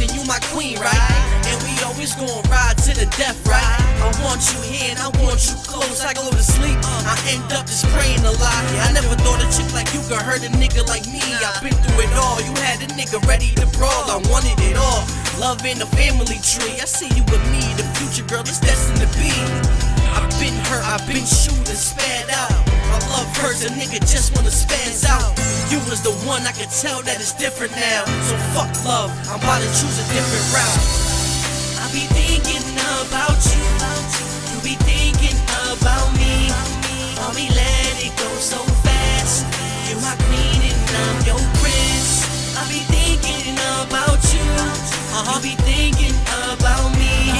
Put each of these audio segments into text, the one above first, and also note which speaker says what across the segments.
Speaker 1: and you my queen, right? And we always gonna ride to the death, right? I want you here and I want you close. I go to sleep, I end up just praying a lot. I never thought a chick like you could hurt a nigga like me. I've been through it all. You had a nigga ready to brawl. I wanted it all. Love in the family tree. I see you with me, the future girl is destined to be. I've been hurt, I've been shooting, spared out. My love hurts, a nigga just wanna spaz out. You was the one, I could tell that it's different now. So fuck love, I'm about to choose a different route.
Speaker 2: I be thinking about you, you be thinking about me. Mommy, let it go so fast. You're my queen and I'm your prince. I be thinking about you, uh-huh. you be thinking about me.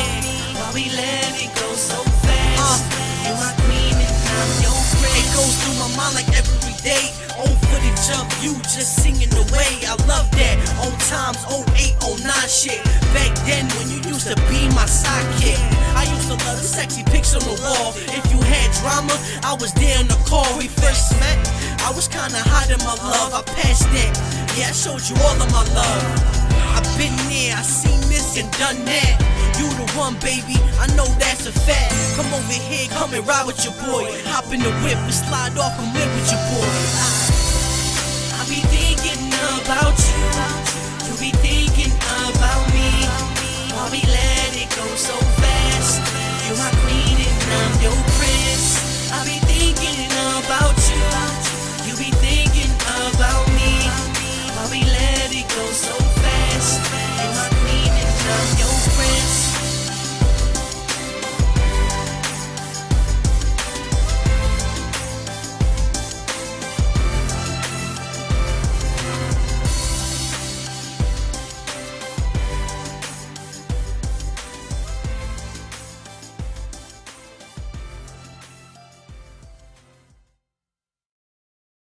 Speaker 2: Mommy, let it go so fast. Uh. You're my queen and I'm your prince.
Speaker 1: It goes through my mind like every day. Old footage of you just singing away. I love that. Old times, 08, 09 shit. Back then when you used to be my sidekick. I used to love the sexy pics on the wall. If you had drama, I was there in the car. We first met. I was kinda hot in my love. I passed that. Yeah, I showed you all of my love. I've been there, I seen this and done that. You the one, baby, I know that's a fact. Come over here, come and ride with your boy. Hop in the whip and slide off and live with your boy. I,
Speaker 2: I be thinking about you. You be thinking about me. Why we let it go so fast? You my queen and I'm your prince. I be thinking about you. You be thinking about me. Why we let it go so